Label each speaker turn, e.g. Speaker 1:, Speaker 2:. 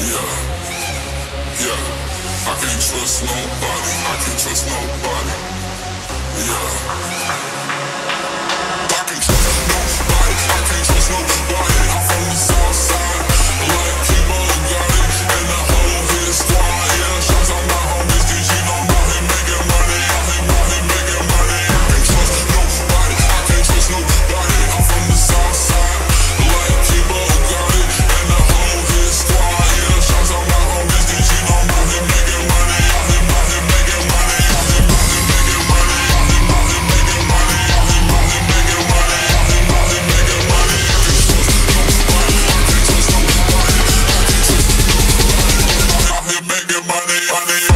Speaker 1: Yeah, yeah. I can't trust nobody. I can't trust nobody. Yeah. funny.